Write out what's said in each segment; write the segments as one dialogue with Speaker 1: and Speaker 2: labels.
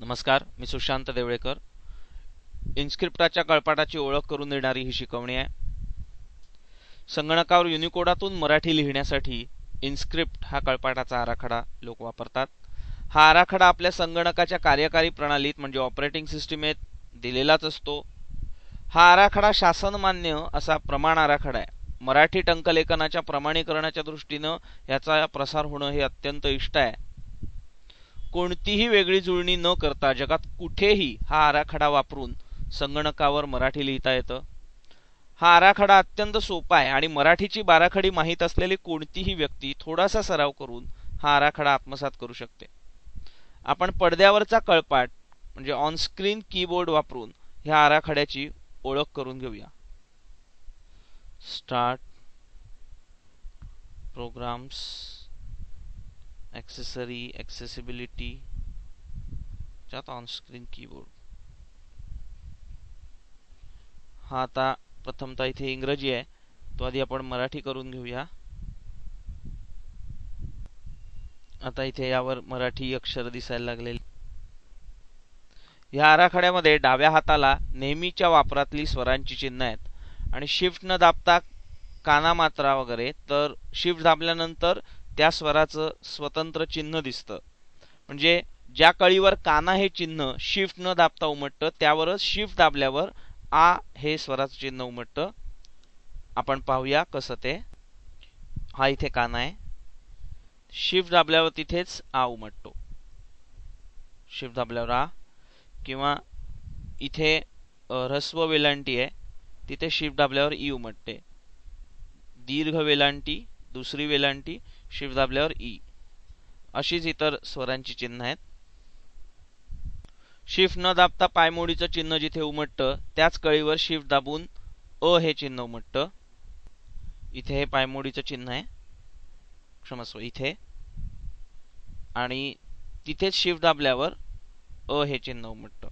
Speaker 1: नमस्कार मी सुशांत देवळेकर. इन्स्क्रिप्टाच्या कळपाटाची ओळख करून देणारी ही शिकवणी आहे. संगणकावर युनिकोडातून मराठी लिहिण्यासाठी इन्स्क्रिप्ट हा कळपाटाचा आराखडा लोक वापरतात. हा आराखडा आपल्या संगणकाच्या कार्यकारी प्रणालीत म्हणजे ऑपरेटिंग सिस्टीमेत दिलेलाच असतो. हा आराखडा शासनमान्य असा प्रमाण आराखडा आहे. मराठी टंकलेखनाच्या प्रमाणीकरणाच्या दृष्टीनं याचा प्रसार होणं हे अत्यंत इष्ट आहे. कोणतीही वेगळी जुळणी न करता जगात कुठेही हा आराखडा वापरून संगणकावर मराठी लिहिता येतं. हा आराखडा अत्यंत सोपा आहे आणि मराठीची बाराखडी माहीत असलेली कोणतीही व्यक्ती थोडासा सराव करून हा आराखडा आत्मसात करू शकते. आपण पडद्यावरचा कळपाट म्हणजे ऑनस्क्रीन कीबोर्ड वापरून ह्या आराखड्याची ओळख करून घेऊया. स्टार्ट प्रोग्राम्स ॲक्सेसरी ॲक्सेसिबिलिटी त्यात ऑनस्क्रीन कीबोर्ड हा आता प्रथमतः इथे इंग्रजी आहे. तो आधी आपण मराठी करून घेऊया. आता इथे यावर मराठी अक्षर दिसायला लागले या आराखड्यामध्ये डाव्या हाताला नेहमीच्या वापरातली स्वरांची चिन्ह आहेत. आणि शिफ्ट न दाबता काना मात्रा वगैरे तर शिफ्ट दाबल्यानंतर त्या स्वराचं स्वतंत्र चिन्ह दिसतं. म्हणजे ज्या कळीवर काना हे चिन्ह शिफ्ट न दाबता उमटतं त्यावरच शिफ्ट दाबल्यावर आ हे स्वराचं चिन्ह उमटतं. आपण पाहूया कसं ते. हा इथे काना आहे. शिफ्ट दाबल्यावर तिथेच आ उमटतो. शिफ्ट दाबल्यावर आ. किंवा इथे ह्रस्व वेलांटी आहे तिथे शिफ्ट दाबल्यावर ई उमटते. दीर्घ वेलांटी दुसरी वेलांटी शिफ्ट दाबल्यावर ई. अशीच इतर स्वरांची चिन्ह आहेत. शिफ्ट न दाबता पायमोडीचं चिन्ह जिथे उमटतं त्याच कळीवर शिफ्ट दाबून अ हे चिन्ह उमटतं. इथे हे पायमोडीचं चिन्ह आहे. क्षमस्व इथे. आणि तिथेच शिफ्ट दाबल्यावर अ हे चिन्ह उमटतं.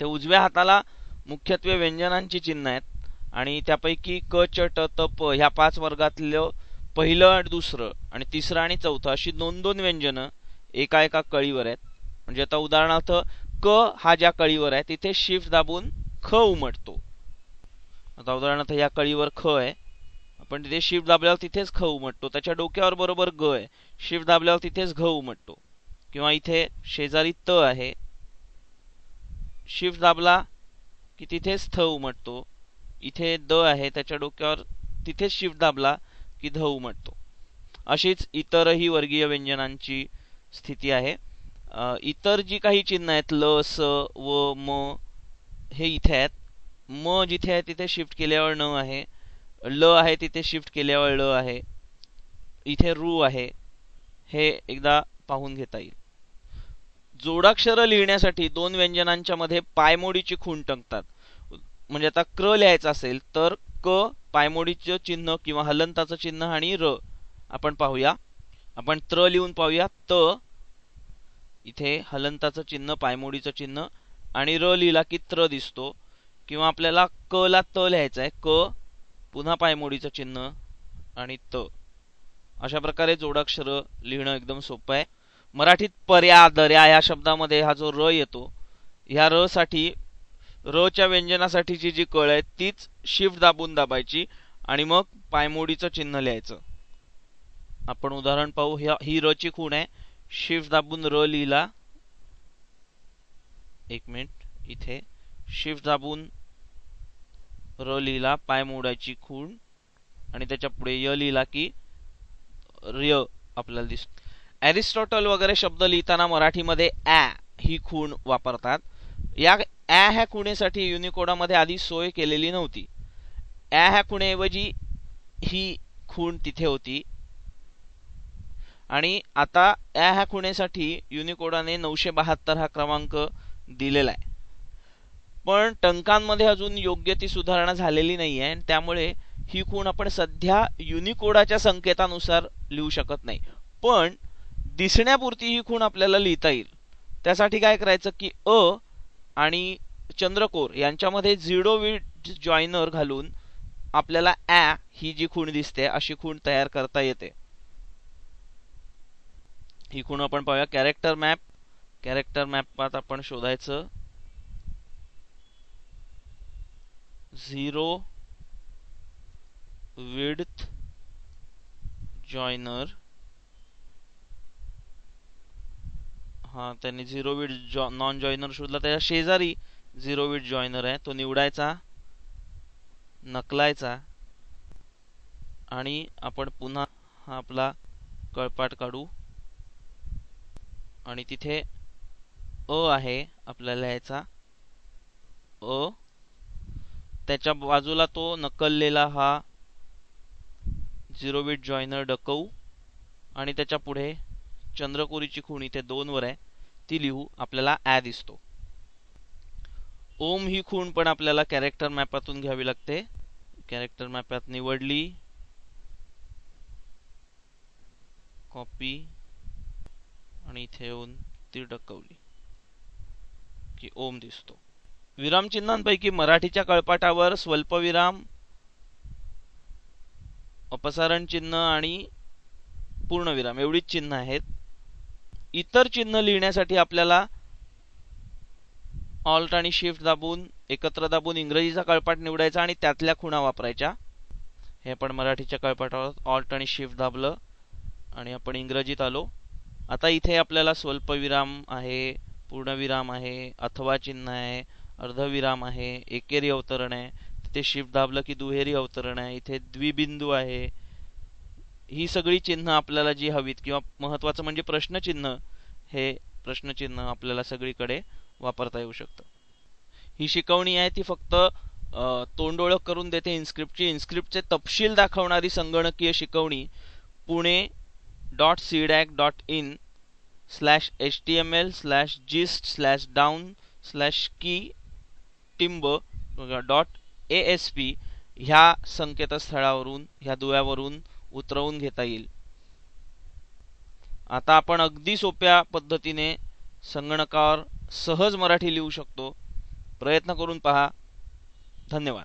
Speaker 1: ते उजव्या हाताला मुख्यत्वे व्यंजनांची चिन्ह आहेत. आणि त्यापैकी क च ट त प ह्या पाच वर्गातलं पहिलं आणि दुसरं आणि तिसरं आणि चौथं अशी दोन दोन व्यंजन एका एका कळीवर आहेत. म्हणजे आता उदाहरणार्थ क हा ज्या कळीवर आहे तिथे शिफ्ट दाबून ख उमटतो. आता उदाहरणार्थ या कळीवर ख आहे. आपण तिथे शिफ्ट दाबल्यावर तिथेच ख उमटतो. त्याच्या डोक्यावर बरोबर ग आहे. शिफ्ट दाबल्यावर तिथेच घ उमटतो. किंवा इथे शेजारी त आहे. शिफ्ट दाबला की तिथेच थ उमटतो. इथे द आहे त्याच्या डोक्यावर तिथेच शिफ्ट दाबला की ध उमटतो. अशीच इतरही वर्गीय व्यंजनांची स्थिती आहे. इतर जी काही चिन्ह आहेत ल स व म हे इथे आहेत. म जिथे आहे तिथे शिफ्ट केल्यावर न आहे. ल आहे तिथे शिफ्ट केल्यावर ल आहे. इथे रू आहे. हे एकदा पाहून घेता येईल. जोडाक्षरं लिहिण्यासाठी दोन व्यंजनांच्या मध्ये पायमोडीची खूण टंकतात. म्हणजे आता क्र लिहायचं असेल तर क पायमोडीचं चिन्ह किंवा हलंताचं चिन्ह आणि र. आपण पाहूया. आपण त्र लिहून पाहूया. त इथे हलंताचं चिन्ह पायमोडीचं चिन्ह आणि र लिहिला की त्र दिसतो. किंवा आपल्याला क ला त लिहायचं आहे क पुन्हा पायमोडीचं चिन्ह आणि त. अशा प्रकारे जोडाक्षर लिहिणं एकदम सोपं आहे. मराठीत पर्या दर्या या शब्दामध्ये हा जो र येतो ह्या र साठी र च्या व्यंजनासाठीची जी कळ आहे तीच शिफ्ट दाबून दाबायची आणि मग पायमोडीचं चिन्ह लिहायचं. आपण उदाहरण पाहू. ही र ची खूण आहे. शिफ्ट दाबून र लिहिला. एक मिनिट. इथे. शिफ्ट दाबून र लिहिला पाय मोडायची खूण. आणि त्याच्या पुढे य लिहिला की य आपल्याला दिसतो. ॲरिस्टॉटल वगैरे शब्द लिहिताना मराठीमध्ये ऍ ही खूण वापरतात. या ॲ ह्या खुणेसाठी युनिकोडामध्ये आधी सोय केलेली नव्हती. ॲ ह्या खुणेऐवजी ही खूण तिथे होती. आणि आता ॲ ह्या खुणेसाठी युनिकोडाने नऊशे बहात्तर हा क्रमांक दिलेला आहे. पण टंकांमध्ये अजून योग्य ती सुधारणा झालेली नाही आहे त्यामुळे ही खूण आपण सध्या युनिकोडाच्या संकेतानुसार लिहू शकत नाही. पण दिसण्यापुरती ही खूण आपल्याला लिहिता येईल. त्यासाठी काय करायचं की अ आणि चंद्रकोर यांच्यामध्ये झिरो विट जॉईनर घालून आपल्याला ॲ ही जी खूण दिसते अशी खूण तयार करता येते. ही खूण आपण पाहूया. Character map. कॅरेक्टर मॅपात आपण शोधायचं. Zero width joiner. हा त्यांनी झिरो विड नॉन जॉइनर शोधला. त्याच्या शेजारी झिरो विट जॉइनर आहे. तो निवडायचा नकलायचा आणि आपण पुन्हा हा आपला कळपाट काढू. आणि तिथे अ आहे आपल्याला याचा अ. त्याच्या बाजूला तो नकललेला हा झिरो विट जॉइनर डकवू. आणि त्याच्या पुढे चंद्रकोरीची खूण इथे दोन वर आहे. ती लिहू आपल्याला ॲ दिसतो. ओम ही खूण पण आपल्याला कॅरेक्टर मॅपातून घ्यावी लागते. कॅरेक्टर मॅपात निवडली. कॉपी आणि इथे येऊन ती डकवली. की ओम दिसतो. विरामचिन्हांपैकी मराठीच्या कळपाटावर स्वल्पविराम अपसारण चिन्ह आणि पूर्णविराम. एवढीच चिन्ह आहेत. इतर चिन्ह लिहिण्यासाठी आपल्याला ऑल्ट आणि शिफ्ट दाबून एकत्र दाबून इंग्रजीचा कळपाट निवडायचा आणि त्यातल्या खुणा वापरायच्या. हे आपण मराठीच्या कळपाटावर ऑल्ट आणि शिफ्ट दाबलं आणि आपण इंग्रजीत आलो. आता इथे आपल्याला स्वल्पविराम आहे पूर्णविराम आहे अथवा चिन्ह आहे अर्धविराम आहे एकेरी अवतरण आहे. तिथे शिफ्ट दाबलं की दुहेरी अवतरण आहे. इथे द्विबिंदू आहे ही सगळी चिन्ह आपल्याला जी हवीत किंवा महत्वाचं म्हणजे प्रश्नचिन्ह हे प्रश्नचिन्ह आपल्याला सगळीकडे वापरता येऊ शकतं. ही शिकवणी आहे ती फक्त तोंडओळख करून देते इन्स्क्रिप्टची इन्स्क्रिप्टचे तपशील दाखवणारी संगणकीय शिकवणी Pune dot CDAC dot in slash H T M L slash gist slash down slash की टिंब डॉट ए एस पी ह्या संकेतस्थळावरून ह्या दुव्यावरून उतरवून घेता येईल. आता आपण अगदी सोप्या पद्धतीने संगणकावर सहज मराठी लिहू शकतो. प्रयत्न करून पहा. धन्यवाद.